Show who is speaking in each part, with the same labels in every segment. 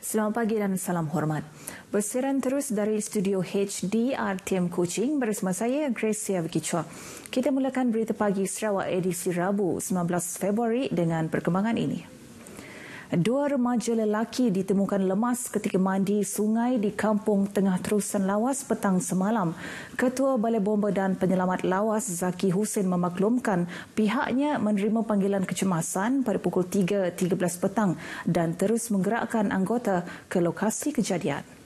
Speaker 1: Selamat pagi dan salam hormat. Bersiaran terus dari studio HD RTM Kuching bersama saya Gracia Vikichwa. Kita mulakan berita pagi Sarawak edisi Rabu 19 Februari dengan perkembangan ini. Dua remaja lelaki ditemukan lemas ketika mandi sungai di kampung Tengah Terusan Lawas petang semalam. Ketua Balai Bomba dan Penyelamat Lawas Zaki Hussein memaklumkan pihaknya menerima panggilan kecemasan pada pukul 3.13 petang dan terus menggerakkan anggota ke lokasi kejadian.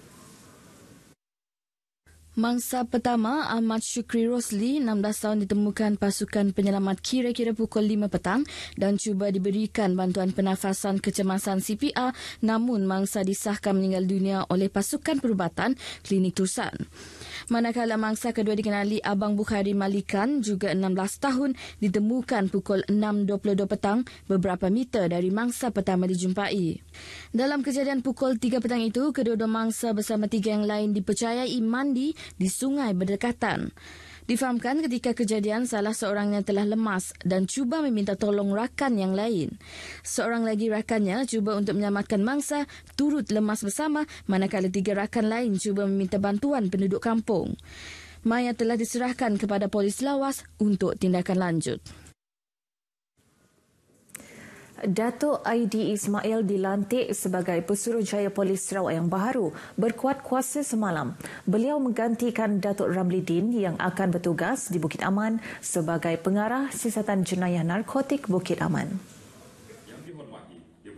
Speaker 2: Mangsa pertama, Ahmad Syukri Rosli, 16 tahun ditemukan pasukan penyelamat kira-kira pukul 5 petang dan cuba diberikan bantuan pernafasan kecemasan CPR namun mangsa disahkan meninggal dunia oleh pasukan perubatan klinik Tusan. Manakala mangsa kedua dikenali Abang Bukhari Malikan juga 16 tahun ditemukan pukul 6.22 petang beberapa meter dari mangsa pertama dijumpai. Dalam kejadian pukul 3 petang itu, kedua-dua mangsa bersama tiga yang lain dipercayai mandi di sungai berdekatan. Difahamkan ketika kejadian salah seorangnya telah lemas dan cuba meminta tolong rakan yang lain. Seorang lagi rakannya cuba untuk menyelamatkan mangsa turut lemas bersama manakala tiga rakan lain cuba meminta bantuan penduduk kampung. Mayat telah diserahkan kepada polis lawas untuk tindakan lanjut.
Speaker 1: Datuk Aidi Ismail dilantik sebagai Pesuruhjaya Polis Sarawak yang baru berkuat kuasa semalam. Beliau menggantikan Datuk Ramli Din yang akan bertugas di Bukit Aman sebagai pengarah siasatan jenayah narkotik Bukit Aman.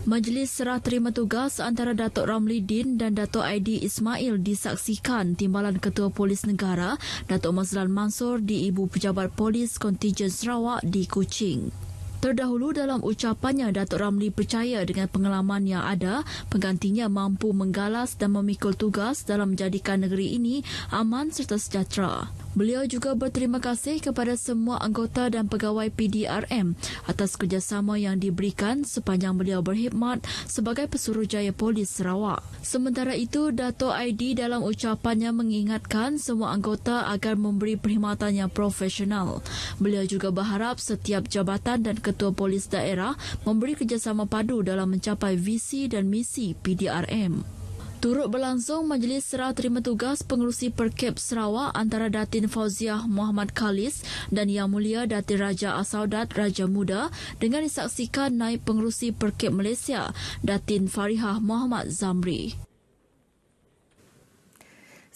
Speaker 3: Majlis serah terima tugas antara Datuk Ramli Din dan Datuk Aidi Ismail disaksikan Timbalan Ketua Polis Negara Datuk Mazlan Mansor di Ibu Pejabat Polis Kontijen Sarawak di Kuching. Terdahulu dalam ucapannya, Datuk Ramli percaya dengan pengalaman yang ada, penggantinya mampu menggalas dan memikul tugas dalam menjadikan negeri ini aman serta sejahtera. Beliau juga berterima kasih kepada semua anggota dan pegawai PDRM atas kerjasama yang diberikan sepanjang beliau berkhidmat sebagai Pesuruhjaya Polis Sarawak. Sementara itu, Dato' ID dalam ucapannya mengingatkan semua anggota agar memberi perkhidmatan yang profesional. Beliau juga berharap setiap jabatan dan ketua polis daerah memberi kerjasama padu dalam mencapai visi dan misi PDRM. Turut berlangsung majlis serah terima tugas pengurusi Perkep Sarawak antara Datin Fauziah Muhammad Khalis dan Yang Mulia Datin Raja Asaudat Raja Muda dengan disaksikan naib pengurusi Perkep Malaysia Datin Farihah Muhammad Zamri.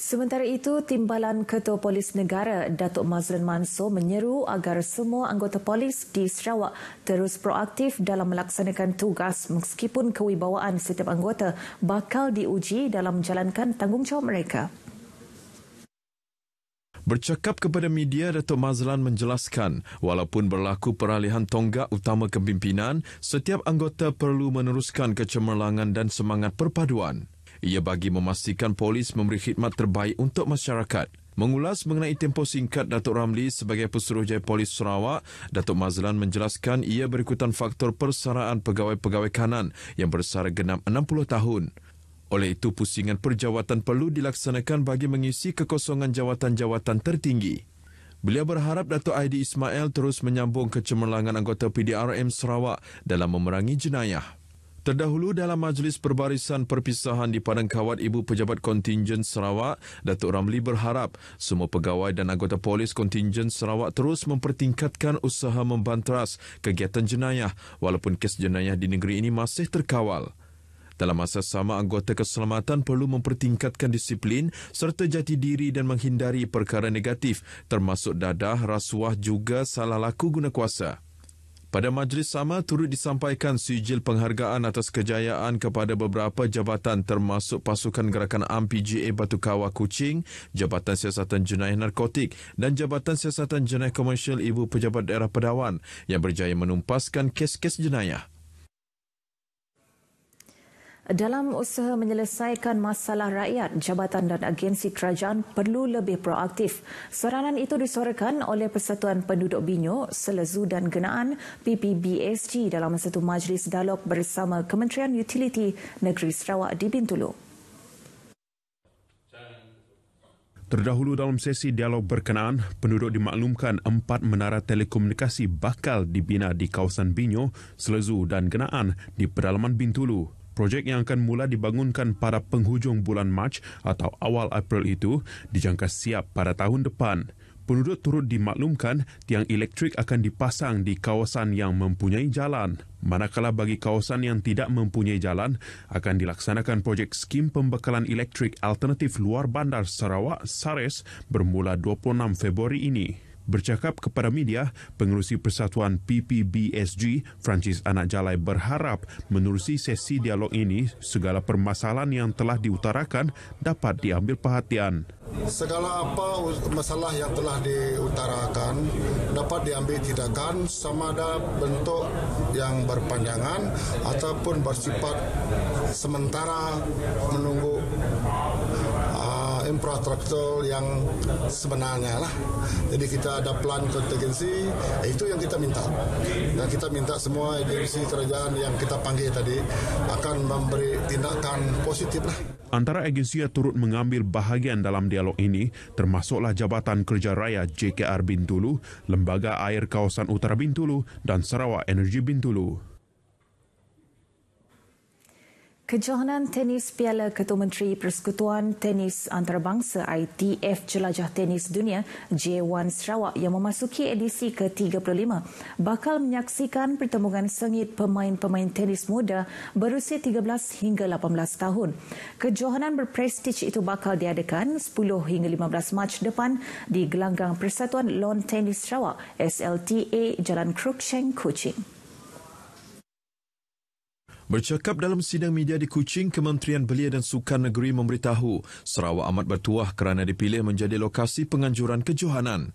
Speaker 1: Sementara itu, Timbalan Ketua Polis Negara Datuk Mazlan Mansor menyeru agar semua anggota polis di Sarawak terus proaktif dalam melaksanakan tugas meskipun kewibawaan setiap anggota bakal diuji dalam menjalankan tanggungjawab mereka.
Speaker 4: Bercakap kepada media, Datuk Mazlan menjelaskan, walaupun berlaku peralihan tonggak utama kepimpinan, setiap anggota perlu meneruskan kecemerlangan dan semangat perpaduan. Ia bagi memastikan polis memberi khidmat terbaik untuk masyarakat. Mengulas mengenai tempoh singkat Datuk Ramli sebagai Pesuruhjaya Polis Sarawak, Datuk Mazlan menjelaskan ia berikutan faktor persaraan pegawai-pegawai kanan yang bersara genap 60 tahun. Oleh itu, pusingan perjawatan perlu dilaksanakan bagi mengisi kekosongan jawatan-jawatan tertinggi. Beliau berharap Datuk Aidi Ismail terus menyambung kecemerlangan anggota PDRM Sarawak dalam memerangi jenayah. Terdahulu dalam majlis perbarisan perpisahan di Padang Kawat Ibu Pejabat Kontingen Sarawak, Datuk Ramli berharap semua pegawai dan anggota polis Kontingen Sarawak terus mempertingkatkan usaha membanteras kegiatan jenayah walaupun kes jenayah di negeri ini masih terkawal. Dalam masa sama, anggota keselamatan perlu mempertingkatkan disiplin serta jati diri dan menghindari perkara negatif termasuk dadah, rasuah juga salah laku guna kuasa. Pada majlis sama turut disampaikan sijil penghargaan atas kejayaan kepada beberapa jabatan termasuk pasukan gerakan AMPGA Batu Kawah Kuching, Jabatan Siasatan Jenayah Narkotik dan Jabatan Siasatan Jenayah Komersial Ibu Pejabat Daerah Pedawan yang berjaya menumpaskan kes-kes jenayah.
Speaker 1: Dalam usaha menyelesaikan masalah rakyat, jabatan dan agensi kerajaan perlu lebih proaktif. Saranan itu disuarakan oleh Persatuan Penduduk Binyo, Selezu dan Genaan PPBSG dalam satu majlis dialog bersama Kementerian Utiliti Negeri Sarawak di Bintulu.
Speaker 5: Terdahulu dalam sesi dialog berkenaan, penduduk dimaklumkan empat menara telekomunikasi bakal dibina di kawasan Binyo, Selezu dan Genaan di pedalaman Bintulu. Projek yang akan mula dibangunkan pada penghujung bulan Mac atau awal April itu dijangka siap pada tahun depan. Penduduk turut dimaklumkan tiang elektrik akan dipasang di kawasan yang mempunyai jalan. Manakala bagi kawasan yang tidak mempunyai jalan, akan dilaksanakan projek skim pembekalan elektrik alternatif luar bandar Sarawak, SARES, bermula 26 Februari ini. Bercakap kepada media, pengerusi Persatuan PPBSG, Francis Anak Jalai berharap menerusi sesi dialog ini, segala permasalahan yang telah diutarakan dapat diambil perhatian.
Speaker 6: Segala apa masalah yang telah diutarakan dapat diambil tindakan sama ada bentuk yang berpanjangan ataupun bersifat sementara menunggu infrastruktur yang sebenarnya lah. Jadi kita ada plan kontingensi, itu yang kita minta. Dan kita minta semua agensi kerajaan yang kita panggil tadi akan memberi tindakan positif lah.
Speaker 5: Antara agensi yang turut mengambil bahagian dalam dialog ini termasuklah Jabatan Kerja Raya JKR Bintulu, Lembaga Air Kawasan Utara Bintulu dan Sarawak Energi Bintulu.
Speaker 1: Kejohanan tenis Piala Ketua Menteri Persekutuan Tenis Antarabangsa ITF Jelajah Tenis Dunia J1 Sarawak yang memasuki edisi ke-35 bakal menyaksikan pertembungan sengit pemain-pemain tenis muda berusia 13 hingga 18 tahun. Kejohanan berprestij itu bakal diadakan 10 hingga 15 Mac depan di gelanggang Persatuan Lawn Tenis Sarawak SLTA Jalan Crookshank, Kuching.
Speaker 4: Bercakap dalam sidang media di Kuching, Kementerian Belia dan Sukan Negeri memberitahu Sarawak amat bertuah kerana dipilih menjadi lokasi penganjuran kejohanan.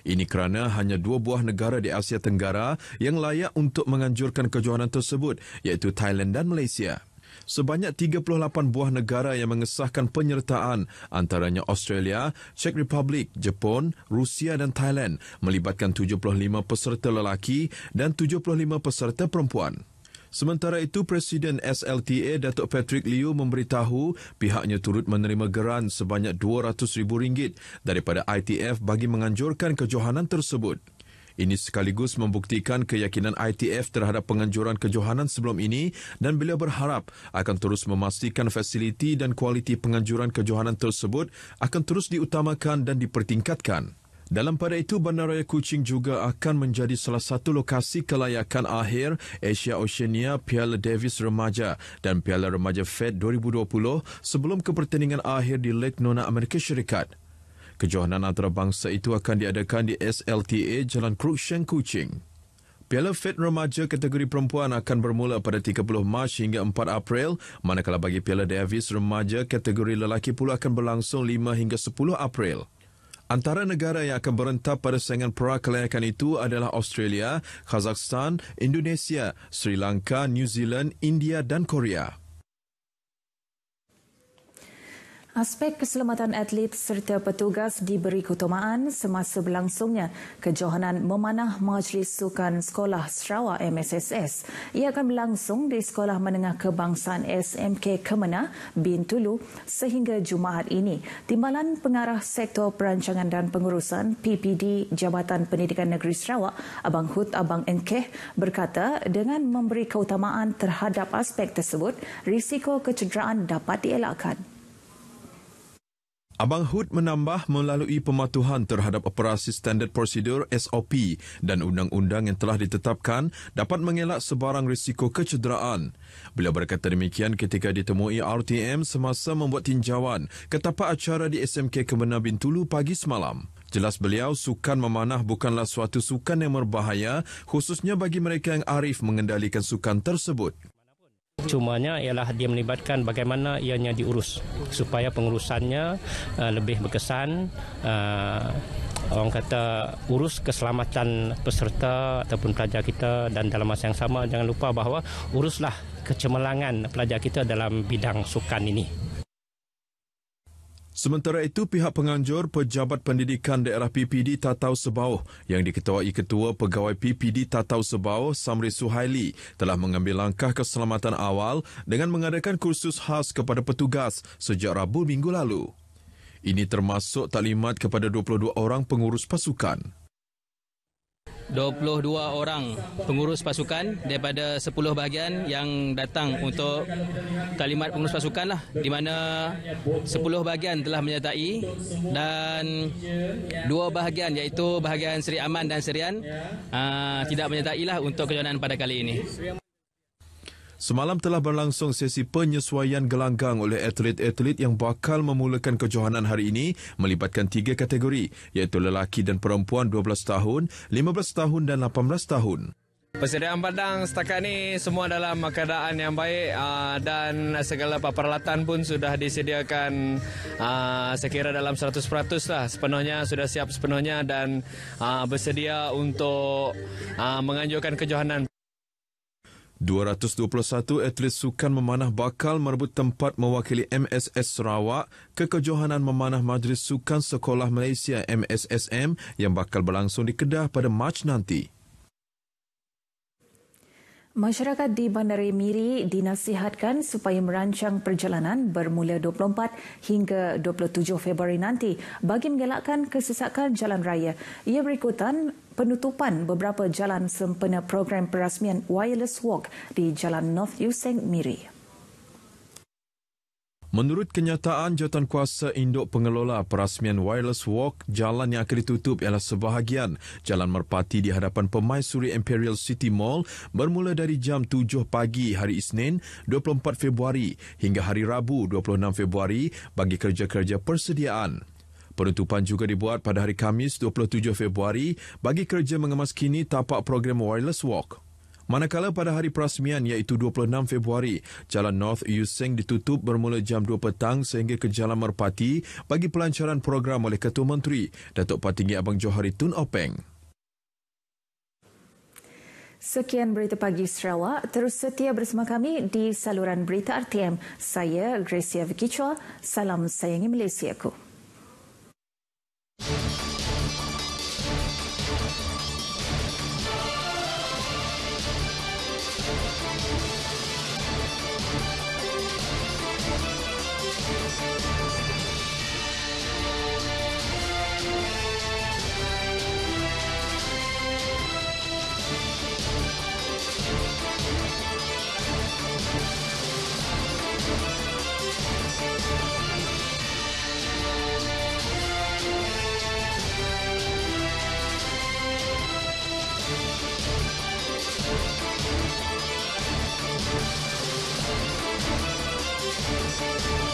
Speaker 4: Ini kerana hanya dua buah negara di Asia Tenggara yang layak untuk menganjurkan kejohanan tersebut iaitu Thailand dan Malaysia. Sebanyak 38 buah negara yang mengesahkan penyertaan antaranya Australia, Czech Republic, Jepun, Rusia dan Thailand melibatkan 75 peserta lelaki dan 75 peserta perempuan. Sementara itu, Presiden SLTA Datuk Patrick Liu memberitahu pihaknya turut menerima geran sebanyak RM200,000 daripada ITF bagi menganjurkan kejohanan tersebut. Ini sekaligus membuktikan keyakinan ITF terhadap penganjuran kejohanan sebelum ini dan beliau berharap akan terus memastikan fasiliti dan kualiti penganjuran kejohanan tersebut akan terus diutamakan dan dipertingkatkan. Dalam pada itu, Bandaraya Kuching juga akan menjadi salah satu lokasi kelayakan akhir Asia Oceania Piala Davis Remaja dan Piala Remaja Fed 2020 sebelum kepertandingan akhir di Lake Nona Amerika Syarikat. Kejohanan antarabangsa itu akan diadakan di SLTA Jalan Cruikshank Kuching. Piala Fed Remaja kategori perempuan akan bermula pada 30 Mac hingga 4 April, manakala bagi Piala Davis Remaja kategori lelaki pula akan berlangsung 5 hingga 10 April. Antara negara yang akan berentap pada saingan pra kelayakan itu adalah Australia, Kazakhstan, Indonesia, Sri Lanka, New Zealand, India dan Korea.
Speaker 1: Aspek keselamatan atlet serta petugas diberi keutamaan semasa berlangsungnya kejohanan memanah Majlis Sukan Sekolah Sarawak MSSS. Ia akan berlangsung di Sekolah Menengah Kebangsaan SMK Kemenah, Bintulu sehingga Jumaat ini. Timbalan Pengarah Sektor Perancangan dan Pengurusan PPD Jabatan Pendidikan Negeri Sarawak, Abang Hud Abang Engkeh berkata dengan memberi keutamaan terhadap aspek tersebut, risiko kecederaan dapat dielakkan.
Speaker 4: Abang Hud menambah melalui pematuhan terhadap operasi standard prosedur SOP dan undang-undang yang telah ditetapkan dapat mengelak sebarang risiko kecederaan. Beliau berkata demikian ketika ditemui RTM semasa membuat tinjauan ke tapak acara di SMK Kemenah Bintulu pagi semalam. Jelas beliau, sukan memanah bukanlah suatu sukan yang berbahaya khususnya bagi mereka yang arif mengendalikan sukan tersebut.
Speaker 7: Cumanya ialah dia melibatkan bagaimana ianya diurus supaya pengurusannya uh, lebih berkesan uh, orang kata urus keselamatan peserta ataupun pelajar kita dan dalam masa yang sama jangan lupa bahawa uruslah kecemerlangan pelajar kita dalam bidang sukan ini.
Speaker 4: Sementara itu, pihak penganjur Pejabat Pendidikan Daerah PPD Tatau Sebauh yang diketuai Ketua Pegawai PPD Tatau Sebauh, Samri Suhaili, telah mengambil langkah keselamatan awal dengan mengadakan kursus khas kepada petugas sejak Rabu minggu lalu. Ini termasuk taklimat kepada 22 orang pengurus pasukan.
Speaker 8: 22 orang pengurus pasukan daripada 10 bahagian yang datang untuk kalimat pengurus pasukan lah di mana 10 bahagian telah menyertai dan dua bahagian iaitu bahagian Seri Aman dan Serian uh, tidak menyertai lah untuk kejohanan pada kali ini.
Speaker 4: Semalam telah berlangsung sesi penyesuaian gelanggang oleh atlet-atlet yang bakal memulakan kejohanan hari ini melibatkan tiga kategori iaitu lelaki dan perempuan 12 tahun, 15 tahun dan 18 tahun.
Speaker 9: Persediaan padang setakat ini semua dalam keadaan yang baik ah, dan segala peralatan pun sudah disediakan ah, saya kira dalam 100% lah sepenuhnya sudah siap sepenuhnya dan ah, bersedia untuk menganjurkan kejohanan
Speaker 4: 221 atlet sukan memanah bakal merebut tempat mewakili MSS Sarawak ke kejohanan memanah Majlis Sukan Sekolah Malaysia MSSM yang bakal berlangsung di Kedah pada Mac nanti.
Speaker 1: Masyarakat di Bandar Miri dinasihatkan supaya merancang perjalanan bermula 24 hingga 27 Februari nanti bagi mengelakkan kesesakan jalan raya. Ia berikutan penutupan beberapa jalan sempena program perasmian Wireless Walk di Jalan North Yuseng Miri.
Speaker 4: Menurut kenyataan jawatan kuasa induk pengelola perasmian Wireless Walk, jalan yang akan ditutup ialah sebahagian Jalan Merpati di hadapan Pemaisuri Imperial City Mall bermula dari jam 7 pagi hari Isnin 24 Februari hingga hari Rabu 26 Februari bagi kerja-kerja persediaan. Penutupan juga dibuat pada hari Kamis 27 Februari bagi kerja mengemaskini tapak program Wireless Walk. Manakala pada hari perasmian iaitu 26 Februari, Jalan North Yuseng ditutup bermula jam 2 petang sehingga ke Jalan Merpati bagi pelancaran program oleh Ketua Menteri Datuk Patinggi Abang Johari Tun Openg.
Speaker 1: Sekian berita pagi Sarawak. Terus setia bersama kami di saluran berita RTM. Saya Gracia Vicky Chua. Salam sayangi Malaysia ku. Bye.